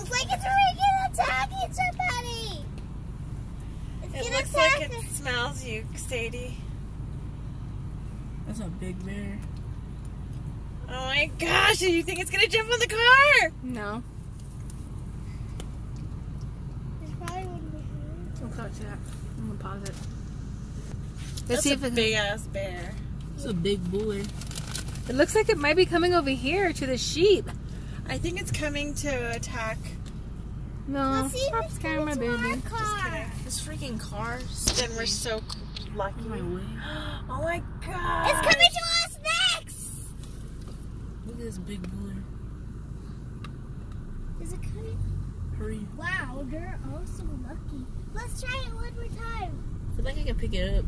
It looks like it's freaking attacking somebody. It's It gonna looks attack like it smells you, Sadie. That's a big bear. Oh my gosh, do you think it's gonna jump on the car? No. There's probably one behind. Don't touch that. I'm gonna pause it. Let's That's see a if it, big ass bear. it's a big boy. It looks like it might be coming over here to the sheep. I think it's coming to attack. No, Let's see if stop it's scaring my baby. our car. kidding. This freaking car. Then we're so lucky. Oh my way. Oh my god. It's coming to us next. Look at this big boy. Is it coming? Hurry. Wow, they're also lucky. Let's try it one more time. I feel like I can pick it up.